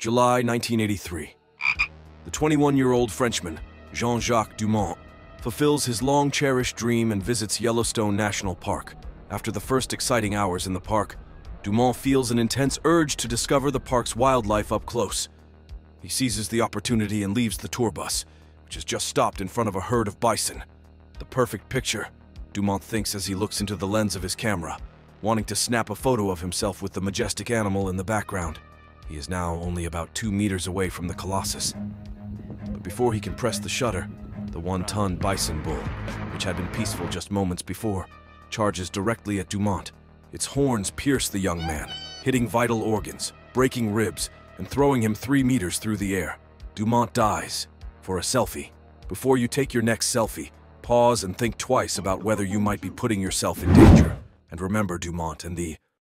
July 1983. The 21-year-old Frenchman, Jean-Jacques Dumont, fulfills his long-cherished dream and visits Yellowstone National Park. After the first exciting hours in the park, Dumont feels an intense urge to discover the park's wildlife up close. He seizes the opportunity and leaves the tour bus, which has just stopped in front of a herd of bison. The perfect picture, Dumont thinks as he looks into the lens of his camera, wanting to snap a photo of himself with the majestic animal in the background. He is now only about two meters away from the Colossus. But before he can press the shutter, the one-ton bison bull, which had been peaceful just moments before, charges directly at Dumont. Its horns pierce the young man, hitting vital organs, breaking ribs, and throwing him three meters through the air. Dumont dies. For a selfie. Before you take your next selfie, pause and think twice about whether you might be putting yourself in danger. And remember, Dumont and the